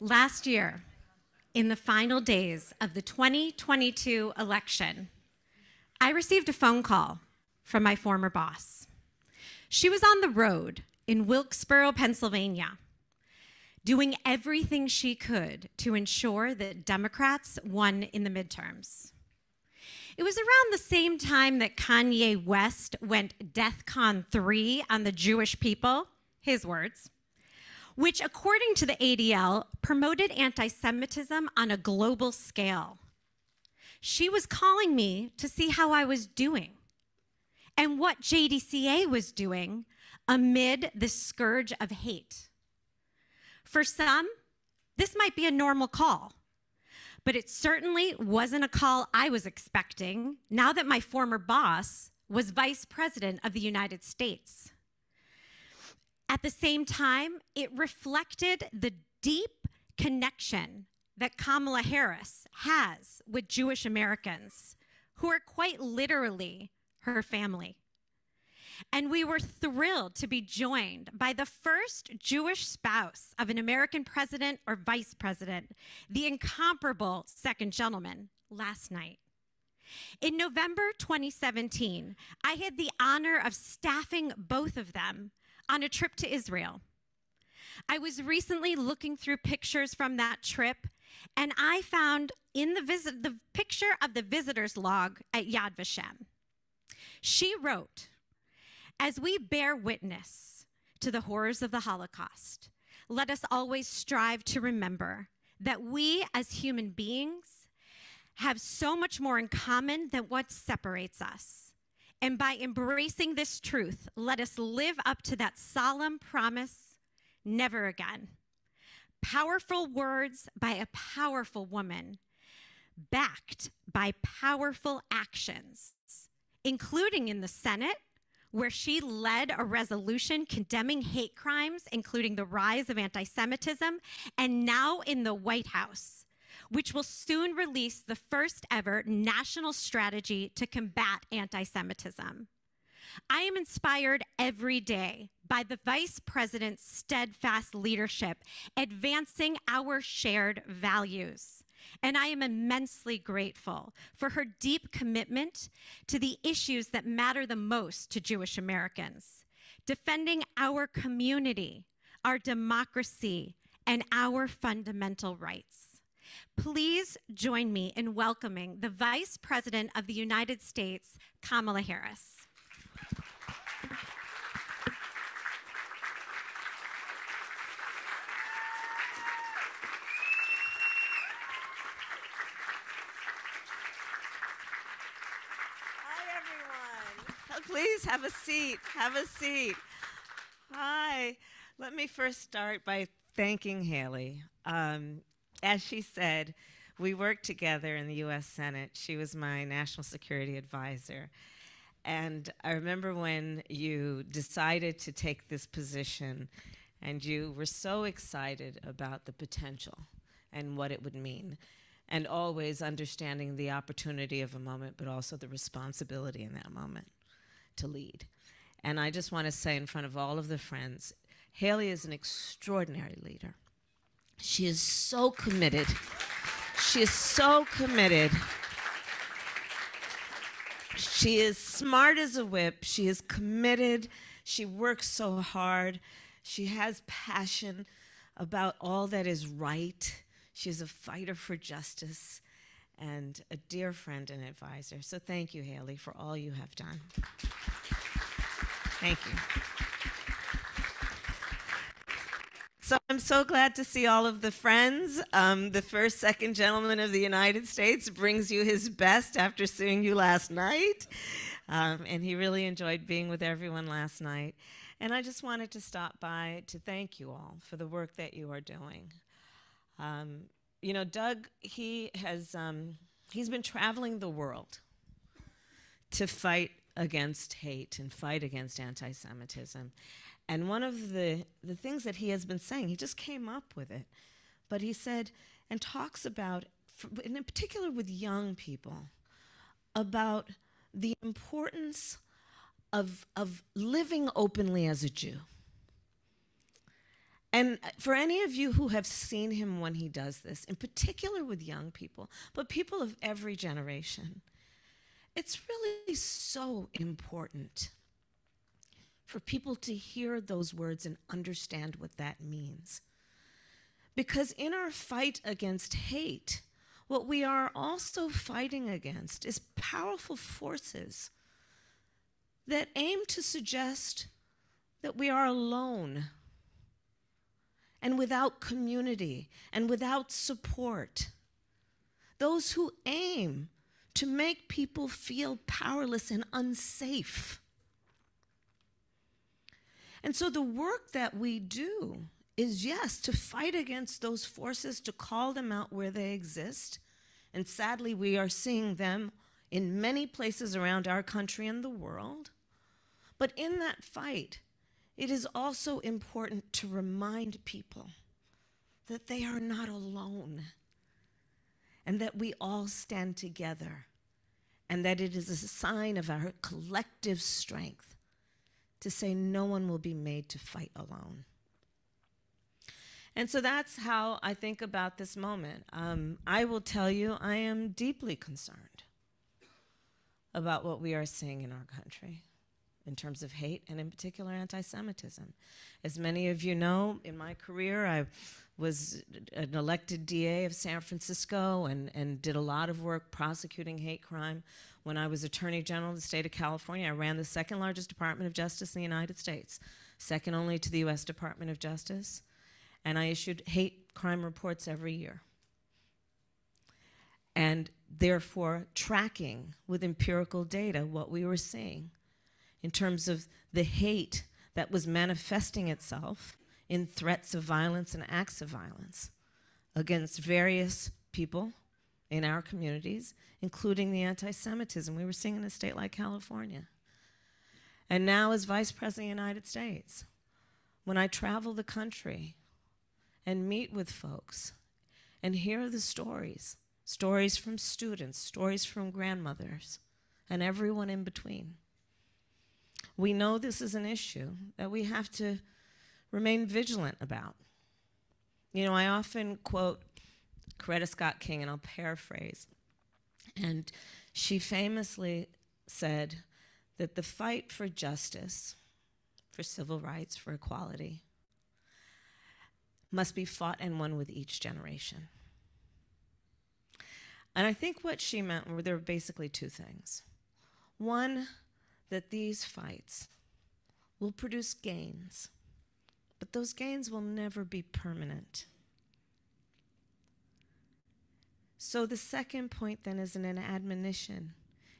Last year, in the final days of the 2022 election, I received a phone call from my former boss. She was on the road in Wilkes-Barre, Pennsylvania, doing everything she could to ensure that Democrats won in the midterms. It was around the same time that Kanye West went DEFCON 3 on the Jewish people, his words, which, according to the ADL, promoted anti Semitism on a global scale. She was calling me to see how I was doing and what JDCA was doing amid the scourge of hate. For some, this might be a normal call but it certainly wasn't a call I was expecting now that my former boss was vice president of the United States. At the same time, it reflected the deep connection that Kamala Harris has with Jewish Americans, who are quite literally her family. And we were thrilled to be joined by the first Jewish spouse of an American president or vice president, the incomparable second gentleman, last night. In November 2017, I had the honor of staffing both of them on a trip to Israel. I was recently looking through pictures from that trip, and I found in the visit the picture of the visitor's log at Yad Vashem. She wrote, as we bear witness to the horrors of the Holocaust, let us always strive to remember that we as human beings have so much more in common than what separates us. And by embracing this truth, let us live up to that solemn promise never again. Powerful words by a powerful woman, backed by powerful actions, including in the Senate where she led a resolution condemning hate crimes, including the rise of anti Semitism, and now in the White House, which will soon release the first ever national strategy to combat anti Semitism. I am inspired every day by the vice president's steadfast leadership, advancing our shared values. And I am immensely grateful for her deep commitment to the issues that matter the most to Jewish Americans, defending our community, our democracy, and our fundamental rights. Please join me in welcoming the Vice President of the United States, Kamala Harris. Hi, everyone. Please have a seat. Have a seat. Hi. Let me first start by thanking Halie. Um, as she said, we worked together in the US Senate. She was my national security advisor. And I remember when you decided to take this position and you were so excited about the potential and what it would mean, and always understanding the opportunity of a moment, but also the responsibility in that moment to lead. And I just want to say in front of all of the friends, Halie is an extraordinary leader. She is so committed. She is so committed. She is smart as a whip. She is committed. She works so hard. She has passion about all that is right. She is a fighter for justice and a dear friend and advisor. So thank you, Halie, for all you have done. Thank you. So I'm so glad to see all of the friends. Um, the first second gentleman of the United States brings you his best after seeing you last night. Um, and he really enjoyed being with everyone last night. And I just wanted to stop by to thank you all for the work that you are doing. Um, you know, Doug, he has um, he's been traveling the world to fight against hate and fight against anti-Semitism. And one of the the things that he has been saying, he just came up with it, but he said and talks about, in particular with young people, about the importance of of living openly as a Jew And for any of you who have seen him when he does this, in particular with young people, but people of every generation, it's really so important for people to hear those words and understand what that means. Because in our fight against hate, what we are also fighting against is powerful forces that aim to suggest that we are alone and without community and without support. Those who aim to make people feel powerless and unsafe. And so the work that we do is yes, to fight against those forces, to call them out where they exist. And sadly, we are seeing them in many places around our country and the world. But in that fight, it is also important to remind people that they are not alone and that we all stand together and that it is a sign of our collective strength to say no one will be made to fight alone. And so that's how I think about this moment. Um, I will tell you, I am deeply concerned about what we are seeing in our country in terms of hate and, in particular, anti Semitism. As many of you know, in my career, I was an elected DA of San Francisco and, and did a lot of work prosecuting hate crime. When I was Attorney General of the state of California, I ran the second largest Department of Justice in the United States, second only to the US Department of Justice and I issued hate crime reports every year. And therefore, tracking with empirical data what we were seeing in terms of the hate that was manifesting itself in threats of violence and acts of violence against various people in our communities, including the anti Semitism we were seeing in a state like California. And now, as Vice President of the United States, when I travel the country and meet with folks and hear the stories stories from students, stories from grandmothers, and everyone in between. We know this is an issue that we have to remain vigilant about. You know, I often quote Coretta Scott King, and I'll paraphrase. And she famously said that the fight for justice, for civil rights, for equality, must be fought and won with each generation. And I think what she meant were there were basically two things. One, that these fights will produce gains, but those gains will never be permanent. So the second point then is an admonition.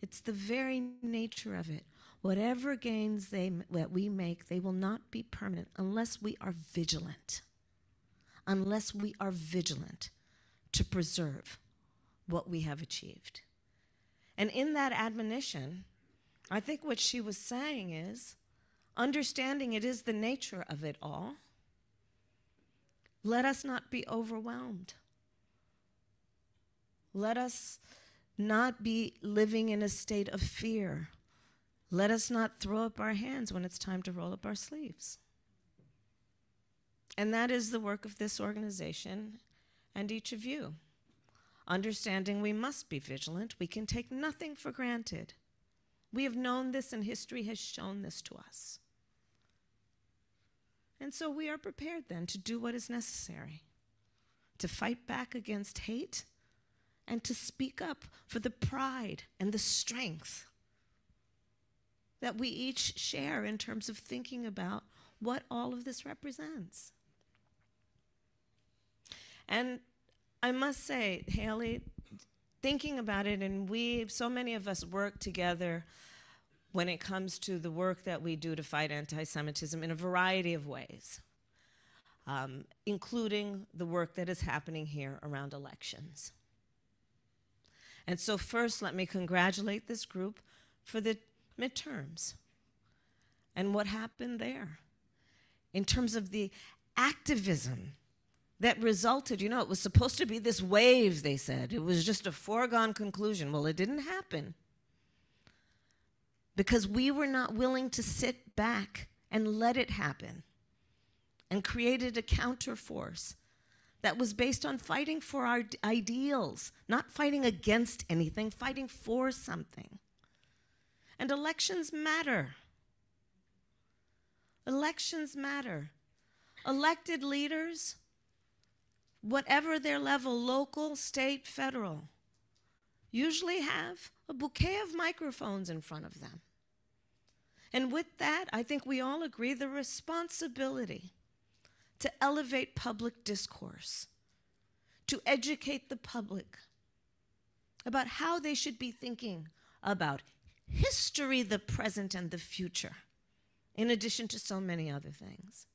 It's the very nature of it. Whatever gains they, that we make, they will not be permanent unless we are vigilant unless we are vigilant to preserve what we have achieved. And in that admonition, I think what she was saying is understanding it is the nature of it all. Let us not be overwhelmed. Let us not be living in a state of fear. Let us not throw up our hands when it's time to roll up our sleeves. And that is the work of this organization and each of you. Understanding we must be vigilant, we can take nothing for granted. We have known this, and history has shown this to us. And so we are prepared then to do what is necessary to fight back against hate and to speak up for the pride and the strength that we each share in terms of thinking about what all of this represents. And I must say, Halie, thinking about it, and we, so many of us work together when it comes to the work that we do to fight anti Semitism in a variety of ways, um, including the work that is happening here around elections. And so, first, let me congratulate this group for the midterms and what happened there in terms of the activism that resulted, you know, it was supposed to be this wave, they said. It was just a foregone conclusion. Well, it didn't happen because we were not willing to sit back and let it happen. and created a counterforce that was based on fighting for our ideals, not fighting against anything, fighting for something. And elections matter. Elections matter. Elected leaders, whatever their level, local, state, federal, usually have a bouquet of microphones in front of them. And with that, I think we all agree the responsibility to elevate public discourse, to educate the public about how they should be thinking about history, the present, and the future, in addition to so many other things.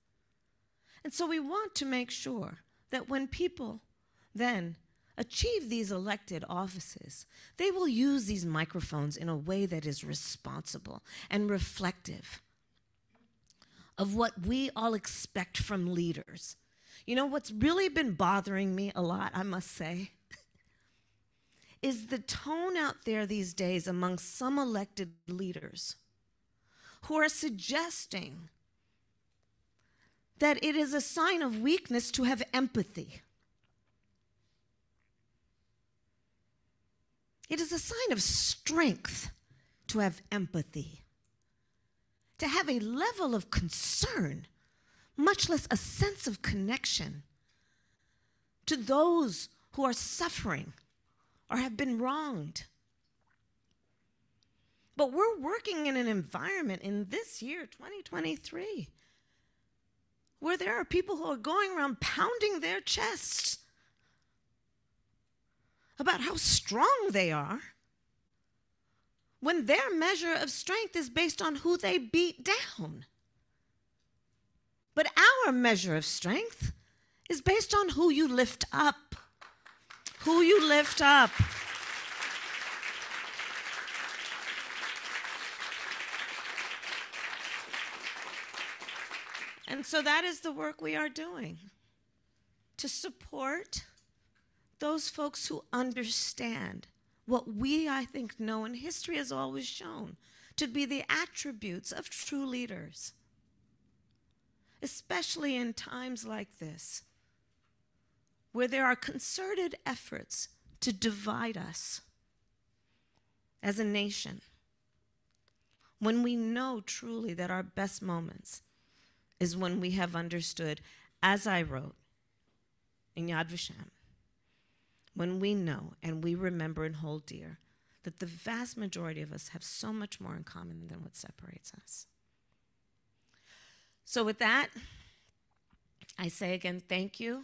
And so we want to make sure that when people then achieve these elected offices, they will use these microphones in a way that is responsible and reflective of what we all expect from leaders. You know, what's really been bothering me a lot, I must say, is the tone out there these days among some elected leaders who are suggesting that it is a sign of weakness to have empathy. It is a sign of strength to have empathy, to have a level of concern, much less a sense of connection to those who are suffering or have been wronged. But we're working in an environment in this year, 2023, where there are people who are going around pounding their chests about how strong they are when their measure of strength is based on who they beat down. But our measure of strength is based on who you lift up. Who you lift up. And so that is the work we are doing to support those folks who understand what we, I think, know and history has always shown to be the attributes of true leaders, especially in times like this, where there are concerted efforts to divide us as a nation. When we know truly that our best moments is when we have understood, as I wrote in Yad Vashem, when we know and we remember and hold dear that the vast majority of us have so much more in common than what separates us. So, with that, I say again, thank you,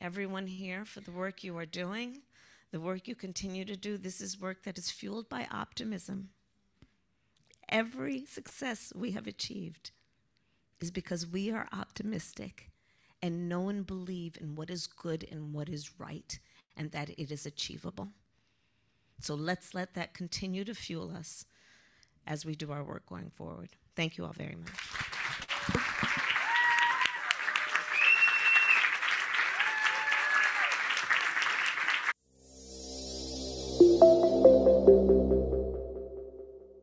everyone here, for the work you are doing, the work you continue to do. This is work that is fueled by optimism. Every success we have achieved is because we are optimistic and know and believe in what is good and what is right and that it is achievable. So let's let that continue to fuel us as we do our work going forward. Thank you all very much.